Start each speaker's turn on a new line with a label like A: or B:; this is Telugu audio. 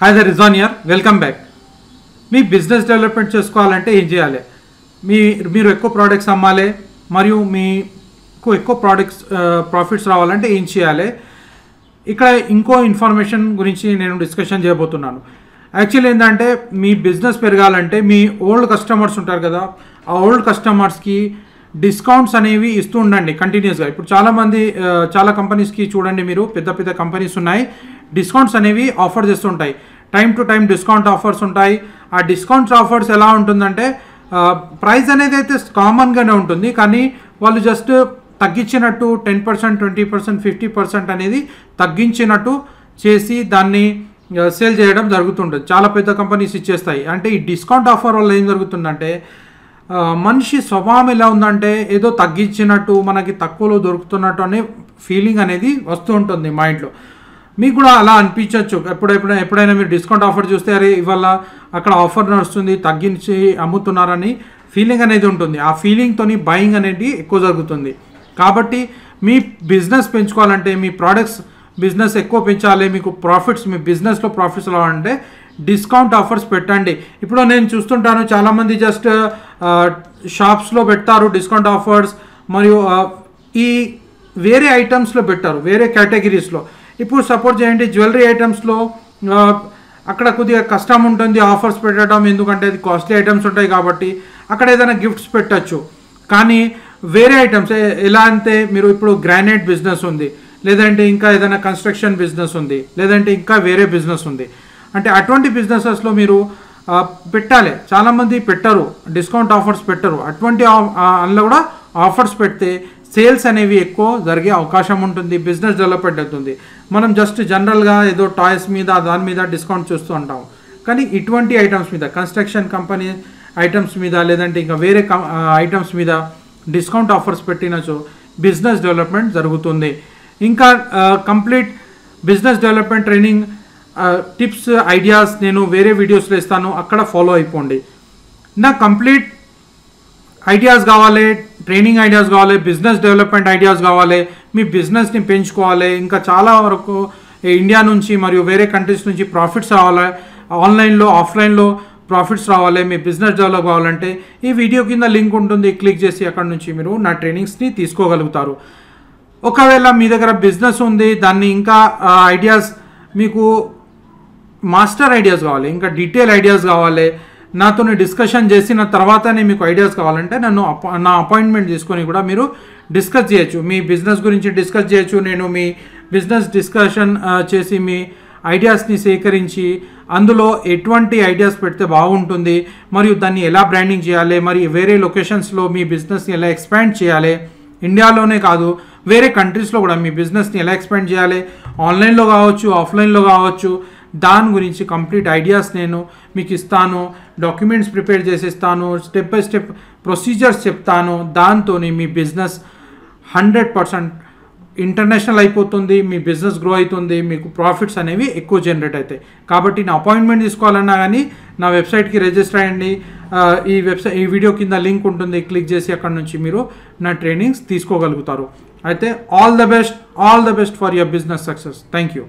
A: హాయ్ ద రిజాన్ ఇయర్ వెల్కమ్ బ్యాక్ మీ బిజినెస్ డెవలప్మెంట్ చేసుకోవాలంటే ఏం చేయాలి? మీ మీరు ఎక్కువ ప్రోడక్ట్స్ అమ్మాలి మరియు మీకు ఎక్కువ ప్రోడక్ట్స్ ప్రాఫిట్స్ రావాలంటే ఏం చేయాలి? ఇక్కడ ఇంకో ఇన్ఫర్మేషన్ గురించి నేను డిస్కషన్ చేయబోతున్నాను. యాక్చువల్లీ ఏంటంటే మీ బిజినెస్ పెరగాలంటే మీ ఓల్డ్ కస్టమర్స్ ఉంటారు కదా ఆ ఓల్డ్ కస్టమర్స్కి డిస్కౌంట్స్ అనేవి ఇస్తూ ఉండండి కంటిన్యూస్గా ఇప్పుడు చాలామంది చాలా కంపెనీస్కి చూడండి మీరు పెద్ద పెద్ద కంపెనీస్ ఉన్నాయి. డిస్కౌంట్స్ అనేవి ఆఫర్ చేస్తుంటాయి. Time to time discount offers ఉంటాయి. ఆ డిస్కౌంట్స్ ఆఫర్స్ ఎలా ఉంటుందంటే ప్రైస్ అనేది అయితే కామన్గానే ఉంటుంది. కానీ వాళ్ళు just తగ్గించినట్టు ten percent twenty percent fifty percent అనేది తగ్గించినట్టు చేసి దాన్ని సేల్ చేయడం జరుగుతుంటుంది. చాలా పెద్ద కంపెనీస్ ఇచ్చేస్తాయి. అంటే ఈ డిస్కౌంట్ ఆఫర్ వల్ల ఏం జరుగుతుందంటే మనిషి స్వభావం ఎలా ఉందంటే ఏదో తగ్గించినట్టు మనకి తక్కువలో దొరుకుతున్నట్టు అనే ఫీలింగ్ అనేది వస్తూ ఉంటుంది మైండ్లో మీకు కూడా అలా అనిపించవచ్చు ఎప్పుడెప్పుడు ఎప్పుడైనా మీరు డిస్కౌంట్ ఆఫర్ చూస్తే అరే ఇవాళ అక్కడ ఆఫర్ నడుస్తుంది తగ్గించి అమ్ముతున్నారని ఫీలింగ్ అనేది ఉంటుంది. ఆ ఫీలింగ్తోని బయింగ్ అనేది ఎక్కువ జరుగుతుంది. కాబట్టి మీ బిజినెస్ పెంచుకోవాలంటే మీ ప్రోడక్ట్స్ బిజినెస్ ఎక్కువ పెంచాలి మీకు ప్రాఫిట్స్ మీ బిజినెస్లో ప్రాఫిట్స్ రావాలంటే డిస్కౌంట్ ఆఫర్స్ పెట్టండి. ఇప్పుడు నేను చూస్తుంటాను చాలామంది జస్ట్ షాప్స్లో పెడతారు డిస్కౌంట్ ఆఫర్స్ మరియు ఈ వేరే ఐటమ్స్లో పెట్టారు వేరే కేటగిరీస్లో. ఇప్పుడు సపోర్ట్ చేయండి. జ్యువెలరీ ఐటమ్స్లో అక్కడ కొద్దిగా కష్టం ఉంటుంది. ఆఫర్స్ పెట్టడం ఎందుకంటే అది కాస్ట్లీ ఐటమ్స్ ఉంటాయి కాబట్టి అక్కడ ఏదైనా గిఫ్ట్స్ పెట్టచ్చు. కానీ వేరే ఐటమ్స్ ఎలా అంటే మీరు ఇప్పుడు గ్రానైట్ బిజినెస్ ఉంది. లేదంటే ఇంకా ఏదైనా కన్స్ట్రక్షన్ బిజినెస్ ఉంది. లేదంటే ఇంకా వేరే బిజినెస్ ఉంది. అంటే అటువంటి బిజినెసెస్లో మీరు పెట్టాలి. చాలామంది పెట్టరు. డిస్కౌంట్ ఆఫర్స్ పెట్టరు. అటువంటి అందులో కూడా ఆఫర్స్ పెడితే సేల్స్ అనేవి ఎక్కువ జరిగే అవకాశం ఉంటుంది బిజినెస్ డెవలప్మెంట్ అవుతుంది. మనం జస్ట్ జనరల్గా ఏదో టాయ్స్ మీద దాని మీద డిస్కౌంట్ చూస్తూ ఉంటాం. కానీ ఇటువంటి ఐటమ్స్ మీద కన్స్ట్రక్షన్ కంపెనీ ఐటమ్స్ మీద లేదంటే ఇంకా వేరే ఐటమ్స్ మీద డిస్కౌంట్ ఆఫర్స్ పెట్టినచో బిజినెస్ డెవలప్మెంట్ జరుగుతుంది. ఇంకా complete business development training tips ideas నేను వేరే వీడియోస్లో ఇస్తాను. అక్కడ ఫాలో అయిపోండి. నా కంప్లీట్ ఐడియాస్ కావాలి. ట్రైనింగ్ ఐడియాస్ కావాలి బిజినెస్ డెవలప్మెంట్ ఐడియాస్ కావాలి మీ బిజినెస్ని పెంచుకోవాలి ఇంకా చాలా వరకు ఇండియా నుంచి మరియు వేరే కంట్రీస్ నుంచి ప్రాఫిట్స్ రావాలి ఆన్లైన్లో ఆఫ్లైన్లో ప్రాఫిట్స్ రావాలి మీ బిజినెస్ డెవలప్ కావాలంటే ఈ వీడియో కింద లింక్ ఉంటుంది క్లిక్ చేసి అక్కడ నుంచి మీరు నా ట్రైనింగ్స్ని తీసుకోగలుగుతారు. ఒకవేళ మీ దగ్గర బిజినెస్ ఉంది దాన్ని ఇంకా ఐడియాస్ మీకు మాస్టర్ ఐడియాస్ కావాలి ఇంకా డీటెయిల్ ఐడియాస్ కావాలి నాతో డిస్కషన్ చేసిన తర్వాతనే మీకు ఐడియాస్ కావాలంటే నన్ను నా అపాయింట్మెంట్ తీసుకొని కూడా మీరు డిస్కస్ చేయొచ్చు. మీ బిజినెస్ గురించి డిస్కస్ చేయొచ్చు. నేను మీ బిజినెస్ డిస్కషన్ చేసి మీ ఐడియాస్ని సేకరించి అందులో ఎటువంటి ఐడియాస్ పెడితే బాగుంటుంది మరియు దాన్ని ఎలా బ్రాండింగ్ చేయాలి మరి వేరే లొకేషన్స్లో మీ బిజినెస్ని ఎలా ఎక్స్పాండ్ చేయాలి. ఇండియాలోనే కాదు వేరే కంట్రీస్లో కూడా మీ బిజినెస్ని ఎలా ఎక్స్పాండ్ చేయాలి. ఆన్లైన్లో కావచ్చు ఆఫ్లైన్లో కావచ్చు. దాని గురించి కంప్లీట్ ఐడియాస్ నేను మీకు ఇస్తాను డాక్యుమెంట్స్ ప్రిపేర్ చేసి ఇస్తాను స్టెప్ బై స్టెప్ ప్రొసీజర్స్ చెప్తాను. దాంతో మీ బిజినెస్ హండ్రెడ్ పర్సెంట్ ఇంటర్నేషనల్ అయిపోతుంది మీ బిజినెస్ గ్రో అవుతుంది మీకు ప్రాఫిట్స్ అనేవి ఎక్కువ జనరేట్ అవుతాయి. కాబట్టి నా అపాయింట్మెంట్ తీసుకోవాలన్నా కానీ నా వెబ్సైట్కి రిజిస్టర్ అయ్యండి. ఈ వెబ్సైట్ ఈ వీడియో కింద లింక్ ఉంటుంది క్లిక్ చేసి అక్కడ నుంచి మీరు నా ట్రైనింగ్స్ తీసుకోగలుగుతారు. అయితే all the best all the best for your business success. Thank you.